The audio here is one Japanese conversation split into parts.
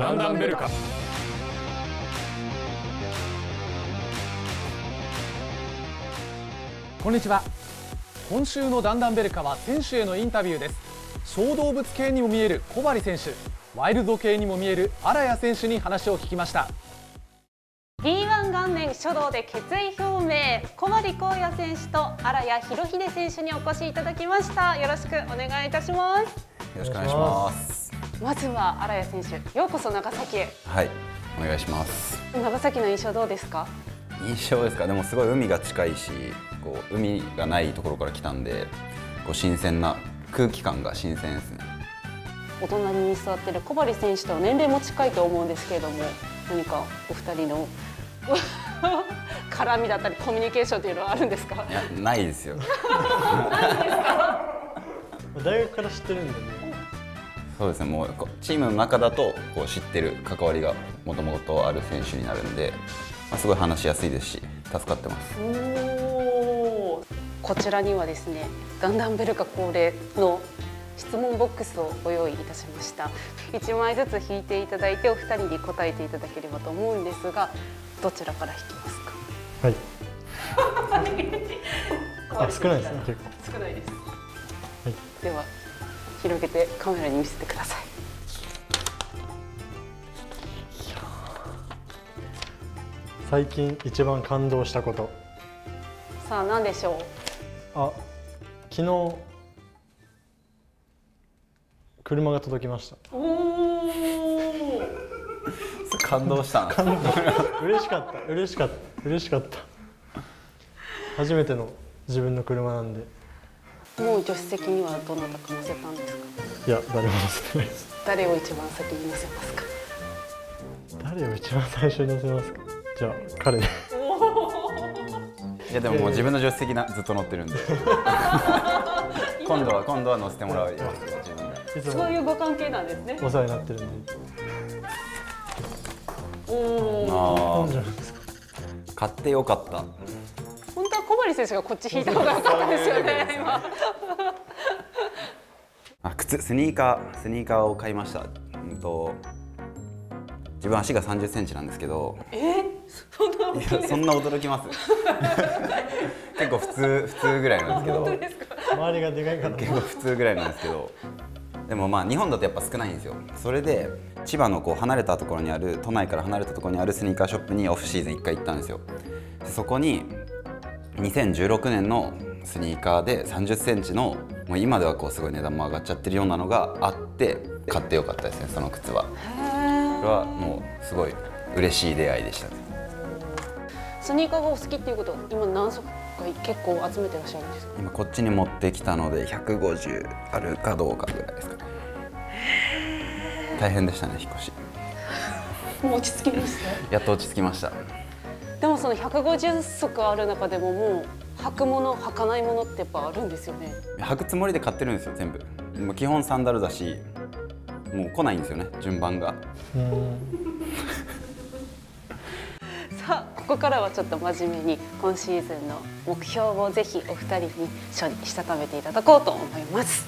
だんだんベルカ。こんにちは。今週のダンダンベルカは選手へのインタビューです。小動物系にも見える小針選手。ワイルド系にも見える荒谷選手に話を聞きました。B1 元年初動で決意表明。小針光也選手と荒谷博秀選手にお越しいただきました。よろしくお願いいたします。よろしくお願いします。まずは荒谷選手ようこそ長崎へはい、お願いします。長崎の印象どうですか？印象ですか？でもすごい海が近いし、こう海がないところから来たんで、こう新鮮な空気感が新鮮ですね。お隣に座ってる小針選手とは年齢も近いと思うんですけれども何かお二人の 絡みだったりコミュニケーションというのはあるんですか？いや、ないですよ。大学から知ってるんでねそうですね。もうチームの中だとこう知ってる関わりがもともとある選手になるんで、まあ、すごい話しやすいですし、助かってます。こちらにはですねガンダンベルカ恒例の質問ボックスをご用意いたしました。1枚ずつ引いていただいてお二人に答えていただければと思うんですがどちらから引きますか？はい。あ少ないですね結構。少ないです、はい。では広げてカメラに見せてください。最近一番感動したこと。さあ何でしょあ昨日車が届きました。うおお感動した。んです。嬉しかった。嬉しかった。嬉しかった。初めての自分の車なんでもう助手席にはどなたか乗せたんですか？いや誰も乗せてないです。誰を一番先に乗せますか？誰を一番最初に乗せますか？じゃあ彼で。いやでももう自分の助手席なずっと乗ってるんで。今度は今度は乗せてもらうよ。自分で。そういうご関係なんですね。お世話になってるんでおお買ってよかった。本当は小針選手がこっち引いた方が良かったですよね。今 あ靴スニーカースニーカーを買いました、うん、と自分足が3 0センチなんですけど。えそんないやそんな驚きます。結構普通普通ぐらいなんですけど。周りがでかいから。結構普通ぐらいなんですけど。でもまあ日本だとやっぱ少ないんですよ。それで千葉のこう離れたところにある都内から離れたところにあるスニーカーショップにオフシーズン1回行ったんですよ。でそこに2016年のスニーカーで3 0センチのもう今ではこうすごい値段も上がっちゃってるようなのがあって買ってよかったですねその靴は。これはもうすごい嬉しい出会いでしたね。スニーカーがお好きっていうことは今何足か結構集めてらっしゃるんですか？今こっちに持ってきたので150あるかどうかぐらいですかね。大変でしたね引っ越し。もう落ち着きました？やっと落ち着きましたでもその150足ある中でももう履くもの履かないものってやっぱあるんですよね。履くつもりで買ってるんですよ全部。もう基本サンダルだしもう来ないんですよね順番が。うんさあここからはちょっと真面目に今シーズンの目標をぜひお二人に書にしたためていただこうと思います。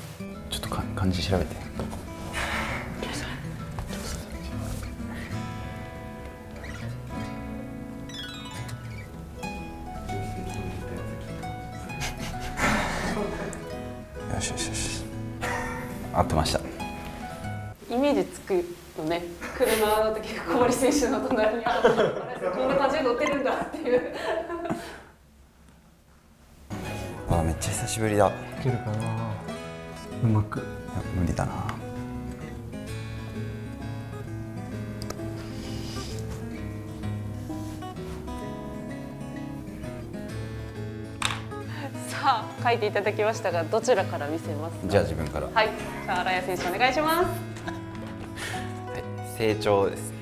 ちょっとか漢字調べて合ってました。イメージつくのね。車の時小堀選手の隣に。ああれこんな感じで乗ってるんだっていう。あめっちゃ久しぶりだ。いやいけるかな。うまく。無理だなさあ書いていただきましたがどちらから見せますか？じゃあ自分から、はい。じゃあ荒谷選手お願いします。はい成長です。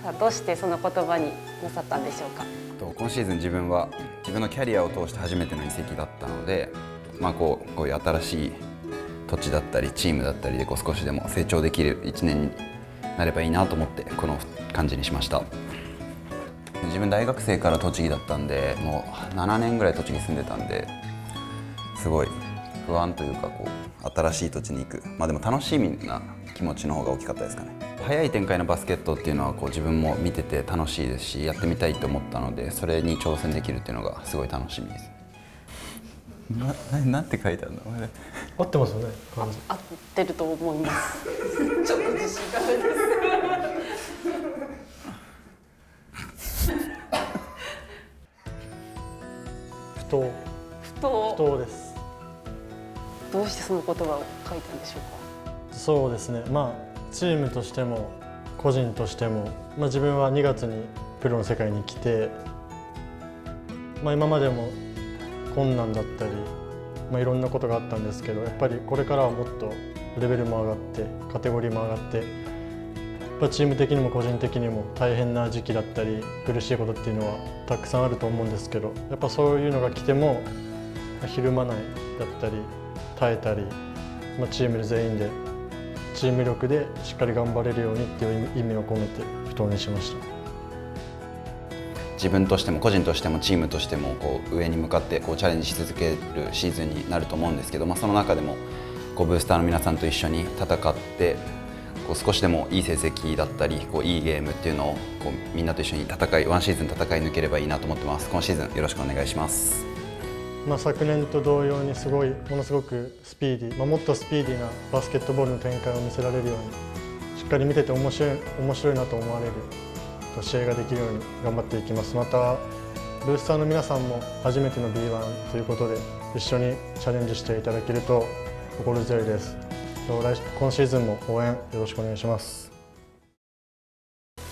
さあどうしてその言葉になさったんでしょうか？と今シーズン自分は自分のキャリアを通して初めての移籍だったので、まあ、こうこういう新しい土地だったりチームだったりでこう少しでも成長できる1年になればいいなと思ってこの感じにしました自分大学生から栃木だったんでもう7年ぐらい栃木住んでたんですごい不安というかこう新しい土地に行く。まあでも楽しみな気持ちの方が大きかったですかね。速い展開のバスケットっていうのはこう自分も見てて楽しいですしやってみたいと思ったのでそれに挑戦できるっていうのがすごい楽しみです。なななんて書いてあるの？合ってますよね合ってると思います言葉を書いたんでしょうか？そうですね。まあチームとしても個人としても、まあ、自分は2月にプロの世界に来て、まあ、今までも困難だったり、まあ、いろんなことがあったんですけどやっぱりこれからはもっとレベルも上がってカテゴリーも上がってやっぱチーム的にも個人的にも大変な時期だったり苦しいことっていうのはたくさんあると思うんですけどやっぱそういうのが来てもひるまないだったり耐えたり、まあ、チーム全員でチーム力でしっかり頑張れるようにっていう意味を込めて不当にしました。自分としても個人としてもチームとしてもこう上に向かってこうチャレンジし続けるシーズンになると思うんですけど、まあ、その中でもこうブースターの皆さんと一緒に戦ってこう少しでもいい成績だったりこういいゲームっていうのをこうみんなと一緒に戦いワンシーズン戦い抜ければいいなと思ってます今シーズンよろしくお願いしますまあ、昨年と同様にすごいものすごくスピーディー、まあ、もっとスピーディーなバスケットボールの展開を見せられるようにしっかり見てて面白い面白いなと思われる試合ができるように頑張っていきます。またブースターの皆さんも初めての B1 ということで一緒にチャレンジしていただけると心強いです。来今シーズンも応援よろしくお願いします。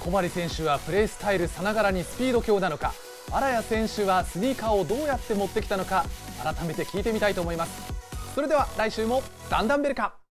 小針選手はプレースタイルさながらにスピード強なのか？荒谷選手はスニーカーをどうやって持ってきたのか改めて聞いてみたいと思います。それでは来週もダンダンベルカ。